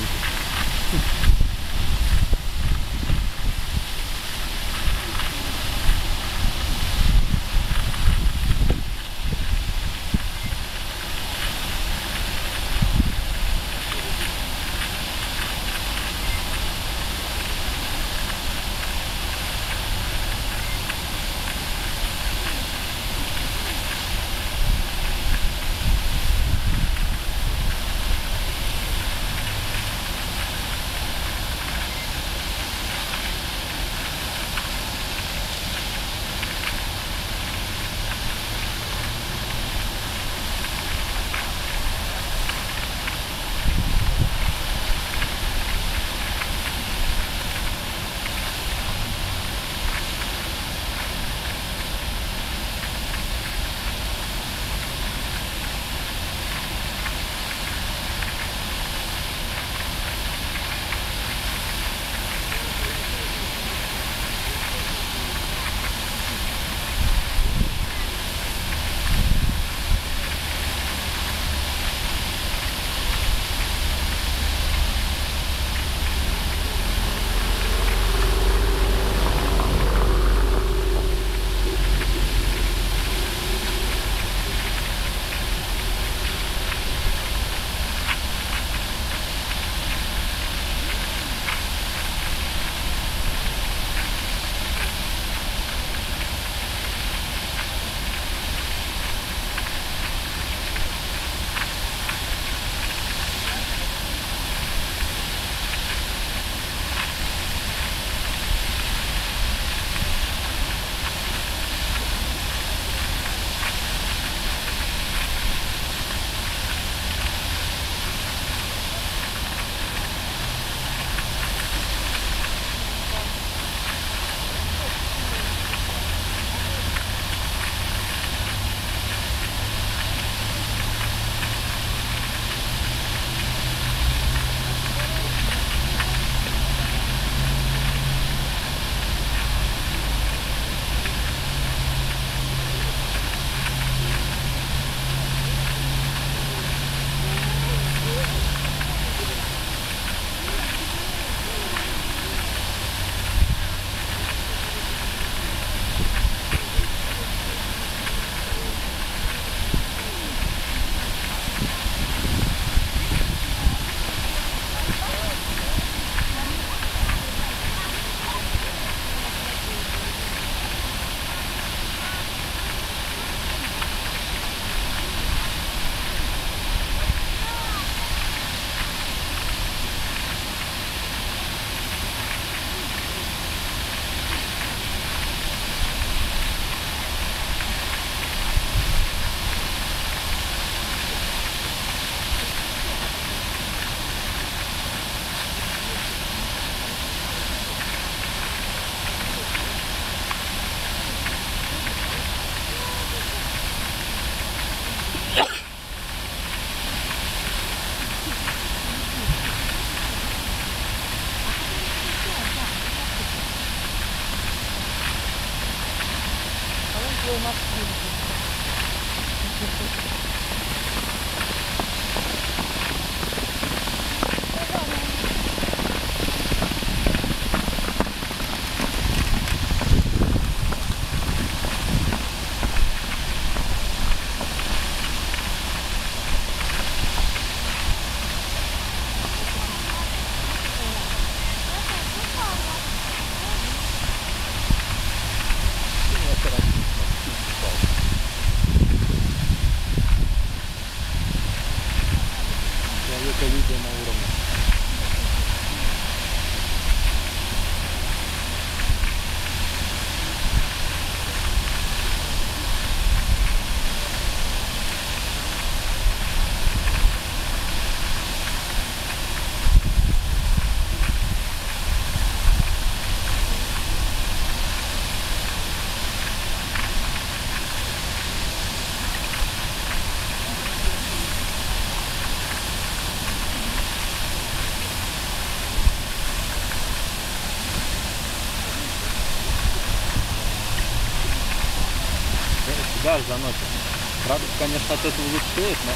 Thank you. を待っている。know Да, заносит. Правда, конечно, от этого лучшеет, но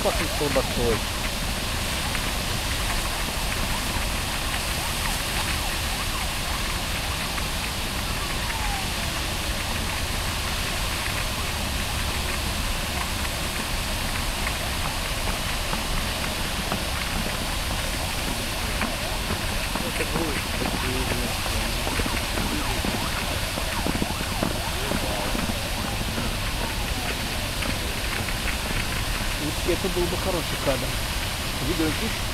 com a pistola. Это был бы хороший кадр. Видео есть?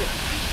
Yeah.